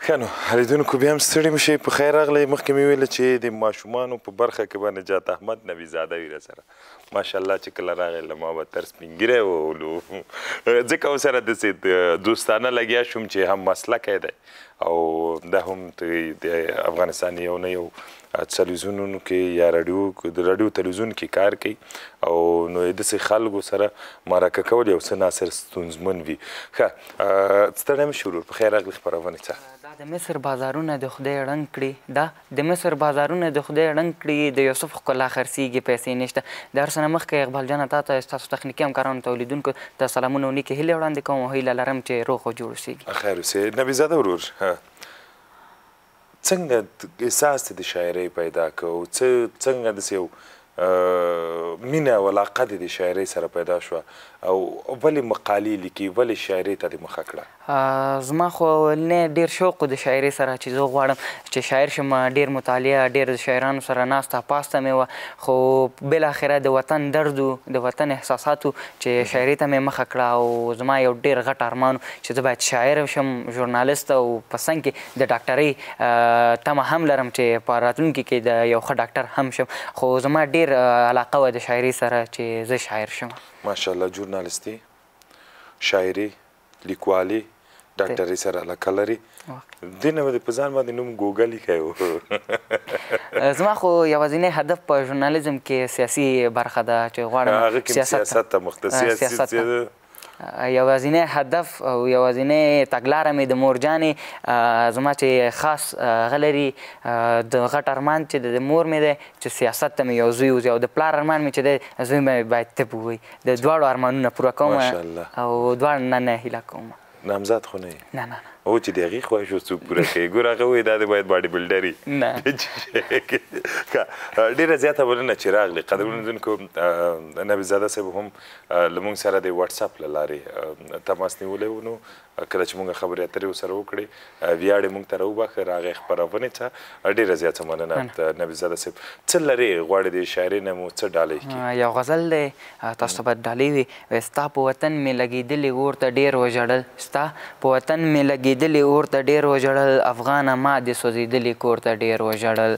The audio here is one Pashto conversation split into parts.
ښه نو لیدونکو بیا هم ستړي مشئ په خیر راغلئ مخکې مې ویل چې د ماشومانو په برخه کې به نجات احمد نبي زاده وي راسره ماشاءالله چې کله راغی له ما به تر سپین ږیری وولو ځکه ورسره داسې دوستانه لګیا شوم چې هم مسلکی دی او دا هم د افغانستان یو نه یو تلویزیونونو کې یا راډیو راډیو تلویزیون کې کار کوي او نو د سه خلکو سره مرکه کول یو څه ناصر ستونزمن وي ښه ستړی مې شروع په خیر راغلی خبرونه چا دا د مصر بازارونه د خدای ړنګ کړي دا د مصر بازارونه د خدای ړنګ کړي د یوسف ښکلا خرڅیږي پیسې نشته د هر څه نه مخکې اقبال جانه تا ته ستاسو تخنیکي همکارانو تولیدونکو ته سلامونه او نیکې هیلې وړاندې کوم او هیله لرم چې روغ او جوړ اوسیږي خیر اوسې نبیزاده ورور څنګه احساس ته دې شاعرۍ پیدا کړ او څه څنګه داسې یو مینه او علاقه دې د شاعرۍ سره پیدا شوه او ولې مقالې لیکې ولې شاعرۍ ته دې مخه کړه؟ زما خو اولنی ډېر شوق و د شاعرۍ سره چې زه غواړم چې شاعر شم ډېر مطالعه ډېر د شاعرانو سره ناسته پاسته مې وه خو بالاخره د وطن درد و د وطن احساسات و چې شاعرۍ ته مې مخه کړه او زما یو ډېر غټ ارمان و چې زه باید شاعر شم ژورنالست او په څنګ کې د ډاکټرۍ تمه هم لرم چې په راتلونکي کې د یو ښه ډاکټر هم شم خو زما ډیر علاقه وه د شاعرۍ سره چې زه شاعر شم. ماشاءالله ژورنالستي، شاعري، لیکوالي، ډاکټرۍ سره علاقه لري دې نه به په ځان باندې نوم ګوګل ایښی و. زما خو یوازینی هدف په ژورنالیزم کې سیاسي برخه ده چې غواړم سیاست ته مختص شم. یوازینی هدف او یوازینی تګلاره مې د مور جانې زما چې خاص هغه لري د غټ ارمان چې د مور مې دی چې سیاست ته مې یو زوی وځي او د پلار ارمان مې چې دی زوی مې باید طب ووایي د دواړو ارمانونه پوره کوم او دواړه نه نهیله کوم. نامزاد خو نه یې نه نه نه او چې د هغې خواهش اوس څوک پوره کوي ګور هغه وایي دا دی باید باډي بلډر وي نه ډېره زیاته مننه چې راغلې قدرمن لیدونکو نبیزاده صاحب هم له موږ سره د واتساپ له لارې تماس نیولی و نو کله چې موږ خبرې اترې ورسره وکړې ویاړې مونږ ته راوبخښه راغې خپرونې ته ډېره زیاته مننه نبي زاده صاحب څه لرې غواړې دې شاعرې نه مو څه ډالۍ کړي. یو غزل دی تاسو ته باید ډالۍ وي وایي ستا په وطن مې لګېدلي اور ته ډېر وژړل ستا په وطن مې لګېدلي اور ته ډېر وژړل افغانه ما دې سوځېدلي کور ته ډېر وژړل.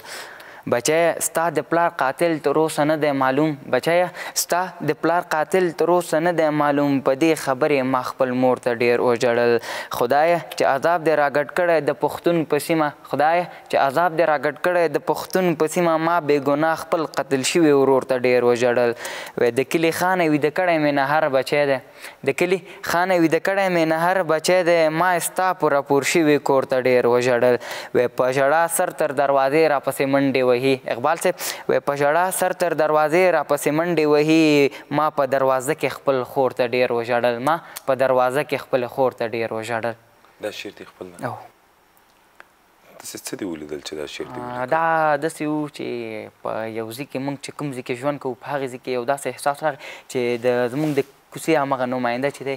بچیه ستا د پلار قاتل تر اوسه نه دی معلوم بچیه ستا د پلار قاتل تر اوسه نه دی معلوم په دې خبرې ما خپل مور ته ډیر وژړل خدایه چې عذاب دې راګډ کړی د پښتون په سیمه خدایه چې عذاب دې راګډ کړی د پښتون په سیمه ما بې ګناه خپل قتل شوي ورور ته ډیر وژړل وې د کلي خانه ویده کړی مې نهر بچی دی. د کلي خانه ویده کړی مې نهر بچی دی، ما ستا په راپور شوي کور ته ډېر وژړل، وې په ژړا سر تر دروازې راپسې منډې وهي، اقبال صیب، وې په ژړا سر تر دروازې راپسې منډې وهي، ما په دروازه کې خپل خور ته ډېر وژړل، ما په دروازه کې خپل خور ته ډېر وژړل. دا شعر دې خپل ده. او داسې څه دې ولیدل چې دا شعر دې ولیکه؟ دا داسې و چې په یو ځي کې موږ چې کوم ځي کې ژوند کوو په هغه ځي کې یو داسې احساس راغی چې د زموږ د کوڅې همغه نماینده چې دی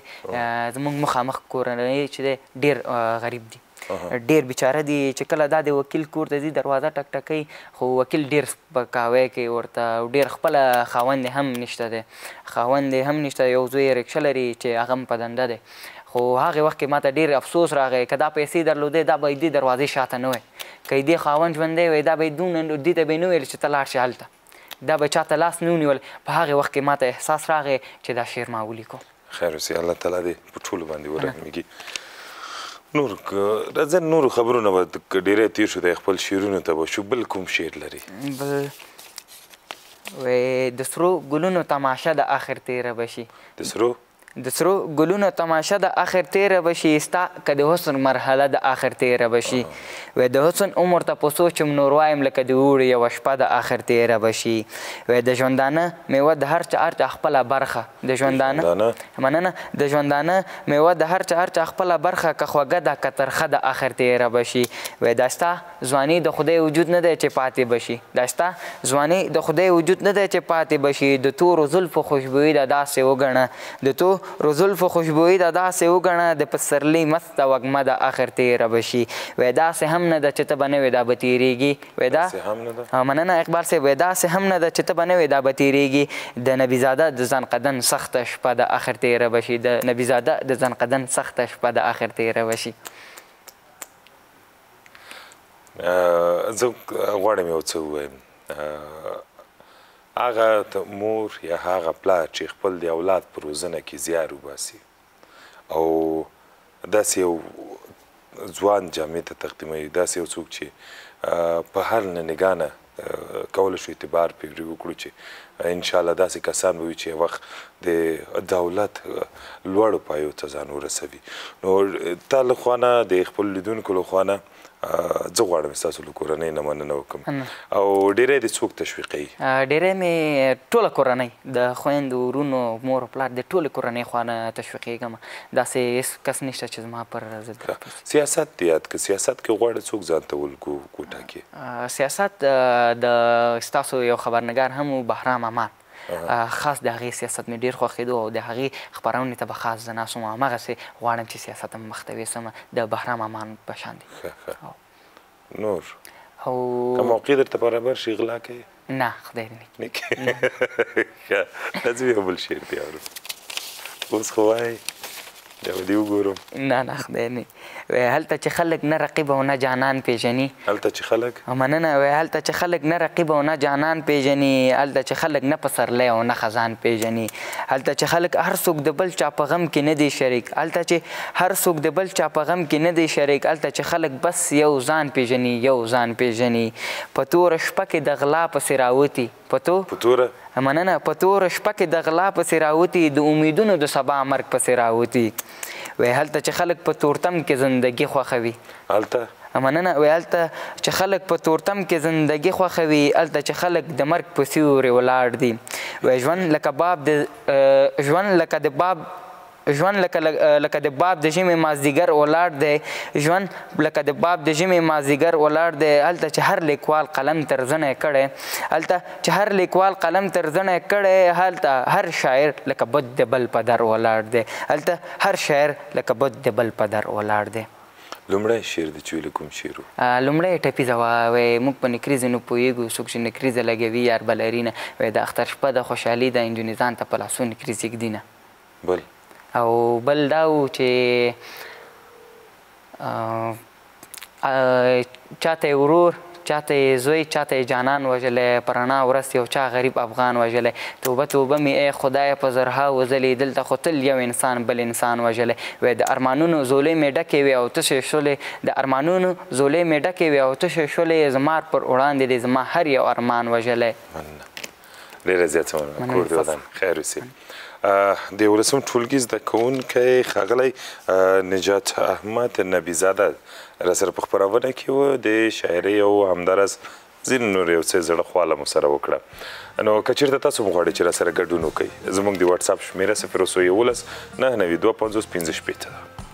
زموږ مخامخ کورنۍ چې دی ډېر غریب دي ډېر بیچاره دي چې کله دا د وکیل کور ته ځي دروازه ټک ټکوي خو وکیل ډېر په کاوه کې ورته او ډېر خپله خاوند یې هم نشته دی خاوند یې هم نشته یو زوی یې رکشه لري چې هغه هم په دنده دی خو هغه وخت کې ماته ډېر افسوس راغی که دا پیسې درلودی دا به یې دې دروازې شاته نه وای که یې دې خاوند ژوندی وای دا به یې دونه دې ته به یې نه ویل چې ته لاړ شې هلته دا به چاته لاس نه ونیول په هغه وخت کې ماته احساس راغی چې دا شعر ما ولیکو. خیر اوسې الله تعالی دې په ټولو باندې ورحمېږي نور راځه نور خبرونه به ډېری تېر شو د خپل شعرونو ته به شو بل کوم شعر لري بل وې د سرو ګلونو تماشه د آخر تیره بشي د سرو د سرو ګلونو تماشه د آخر تیره بشي ستا که د حسن مرحله د آخر تیره بشي وې د حسن عمر ته په سوچم نور وایم لکه د اوړي یوه شپه د آخر تیره بشي وې د ژوندانه میوه د هر چا هر چا خپله برخه د ژوندانه مننه د ژوندانه میوه د هر چا هر چا خپله برخه که خوږه ده که ترخه ده اخر تیره به شي وای دا ستا ځواني د خدای وجود نه دی چې پاتې به شي دا ستا ځواني د خدای وجود نه دی چې پاتې به شي د تورو زلفو خوشبويي ده داسې وګڼه د تورو زلفو خوشبويي ده داسې وګڼه د پسرلي مسته وږمه ده اخر تیره به شي وای داسې هم نه ده چې ته به نه وې دا به تیریږي وای دا داسې هم نه ده ها، مننه اقبال صاحب وای داسې هم نه ده چې ته به نه وې دا به تېرېږي د نبي زاده د ځنقدن سخته شپه د اخر تېره به شي د نبي زاده د ځنقدن سخته شپه د اخر تېره به شي زه غواړم یو څه ووایم هغه مور یا هغه پلار چې خپل د اولاد په روزنه کې زیار وباسي او داسې یو ځوان جامع ته تقدیموي داسې یو څوک چې په هر نه نګاه نه کولی شو اعتبار پرې وکړو چې انشاءالله داسې کسان به وي چې وخت د دولت لوړو پایو ته ځان ورسوي نو تا له خوا نه د خپل لیدونکو له خوا نه زه غواړم ستاسو له کورنۍ نه مننه وکړم او ډیری دې څوک تشویقوي ډیری مې ټوله کورنۍ د خویندو ورونو مور او پلار د ټولې کورنۍ خوا نه تشویقېږم داسې هېڅ کس نشته چې زما پر ضد سیاست دې یاد که سیاست کې غواړې څوک ځان ته ولګو وټاکې سیاست د ستاسو یو خبرنګار هم و بهرام امان خاص د هغې سیاست مې ډېر خوښېدو او د هغې خپرونې ته به خاص زه ناست وم او همغسې غواړم چې سیاست هم مخته ویوسم د بهرام امان په شان دې ښه ښه نور او که موقع درته برابر شي غلا کوې نه خدای دې نه نه کوي ښه راځه یو بل شعر دې اورو اوس خو وایې یو دې وګورم. نه نه خدای نې وای هلته چې خلک نه رقیب او نه جانان پېژني. هلته چې خلک. مننه وای هلته چې خلک نه رقیب او نه جانان پېژني هلته چې خلک نه پسرلی او نه خزان پېژني هلته چې خلک هر څوک د بل چا په غم کې نه دی شریک هلته چې هر څوک د بل چا په غم کې نه دی شریک هلته چې خلک بس یو ځان پېژني یو ځان پېژني په توره شپه کې د غلا پسې راوتي په تو. په توره. مننه په توره شپه کې د غلا پسې راوتي د اميدونو د سبا مرګ پسې راوتي وې هلته چې خلک په تورتم کې زندګي خوښوي هلته. مننه وې هلته چې خلک په تورتم کې زندګي خوښوي هلته چې خلک د مرګ په سيورې ولاړ دي وې ژوند لکه باب د ژوند لکه د باب ژوند لکه لکه د باب د ژمې مازدیګر ولاړ دی ژوند لکه د باب د ژمې مازدیګر ولاړ دی هلته چې هر لیکوال قلم تر زنه کړی هلته چې هر لیکوال قلم تر زنه کړی هلته هر شاعر لکه بت د بل په در ولاړ دی هلته هر شاعر لکه بت د بل په در ولاړ دی لومړی شعر د چویل کوم شعر و لومړی ټپیزه وه وای موږ په نکریزو نه پوهیږو څوک چې نکریزه لګوي یار بلرینه وای د اختر شپه د خوشحالي د انجونې ځان ته په لاسو نکریز ږدینه بل. او بل دا وو چې چا ته یې ورور، چا ته یې زوی، چا ته یې جانان وژلی، په رڼا ورځ یو چا غریب افغان وژلی، توبه توبه مې ای خدایه په زرهاوو ځلې دلته خو تل یو انسان بل انسان وژلی وی، د ارمانونو ځولۍ مې ډکې وې او تشې شولې، د ارمانونو ځولۍ مې ډکې وې او تشې شولې، زمار پر وړاندې دې زما هر یو ارمان وژلی. مننه. ډیره زیاته مننه کور دی ودان خیر اوسې د ولسم ټولګي زده کوونکی ښاغلی نجات احمد نبی زاده را سره په خبرونه کې و د شاعرۍ او همدارس ځین نور یو څه زړه خواله مو سره وکړه نو کچیرته تاسو غواړئ چې را سره ګډون وکړئ زموږ د واتس اپ شمیره 011 99 25 15 شپېته